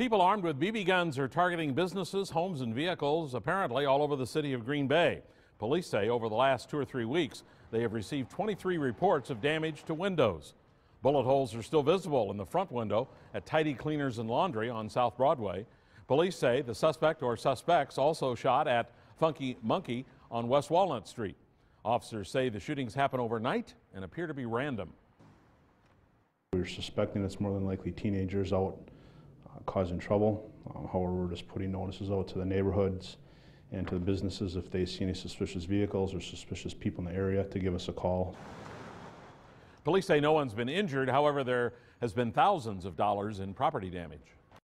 People armed with BB guns are targeting businesses, homes, and vehicles, apparently all over the city of Green Bay. Police say over the last two or three weeks, they have received 23 reports of damage to windows. Bullet holes are still visible in the front window at Tidy Cleaners and Laundry on South Broadway. Police say the suspect or suspects also shot at Funky Monkey on West Walnut Street. Officers say the shootings happen overnight and appear to be random. We're suspecting it's more than likely teenagers out causing trouble. Uh, However, we're just putting notices out to the neighborhoods and to the businesses if they see any suspicious vehicles or suspicious people in the area to give us a call. Police say no one's been injured. However, there has been thousands of dollars in property damage.